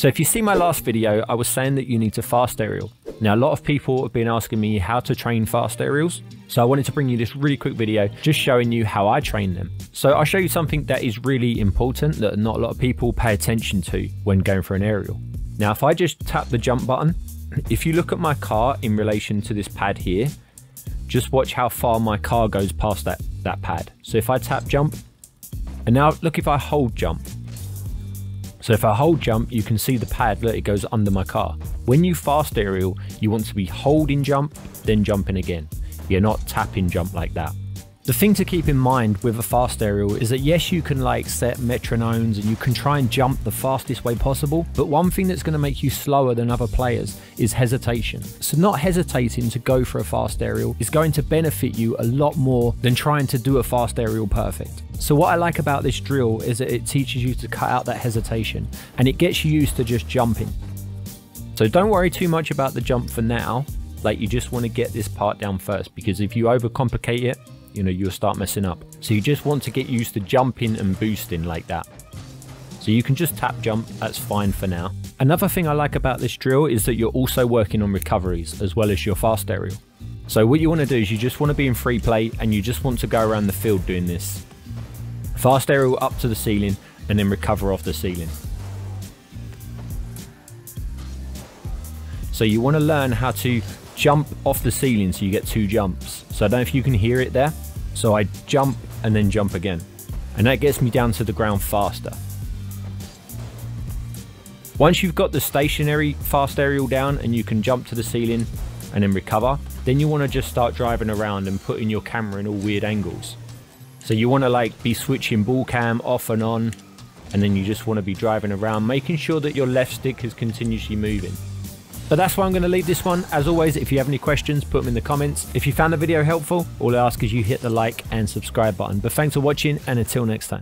So if you see my last video, I was saying that you need to fast aerial. Now, a lot of people have been asking me how to train fast aerials. So I wanted to bring you this really quick video just showing you how I train them. So I'll show you something that is really important that not a lot of people pay attention to when going for an aerial. Now, if I just tap the jump button, if you look at my car in relation to this pad here, just watch how far my car goes past that, that pad. So if I tap jump, and now look if I hold jump, so if I hold jump, you can see the pad, look, it goes under my car. When you fast aerial, you want to be holding jump, then jumping again. You're not tapping jump like that. The thing to keep in mind with a fast aerial is that yes, you can like set metronomes and you can try and jump the fastest way possible, but one thing that's going to make you slower than other players is hesitation. So not hesitating to go for a fast aerial is going to benefit you a lot more than trying to do a fast aerial perfect. So what I like about this drill is that it teaches you to cut out that hesitation and it gets you used to just jumping. So don't worry too much about the jump for now, like you just want to get this part down first because if you overcomplicate it, you know, you'll start messing up. So you just want to get used to jumping and boosting like that. So you can just tap jump, that's fine for now. Another thing I like about this drill is that you're also working on recoveries as well as your fast aerial. So what you want to do is you just want to be in free play and you just want to go around the field doing this. Fast aerial up to the ceiling and then recover off the ceiling. So you want to learn how to jump off the ceiling so you get two jumps. So I don't know if you can hear it there. So I jump and then jump again. And that gets me down to the ground faster. Once you've got the stationary fast aerial down and you can jump to the ceiling and then recover, then you want to just start driving around and putting your camera in all weird angles. So you want to like be switching ball cam off and on and then you just want to be driving around making sure that your left stick is continuously moving. But that's why I'm going to leave this one. As always, if you have any questions, put them in the comments. If you found the video helpful, all I ask is you hit the like and subscribe button. But thanks for watching and until next time.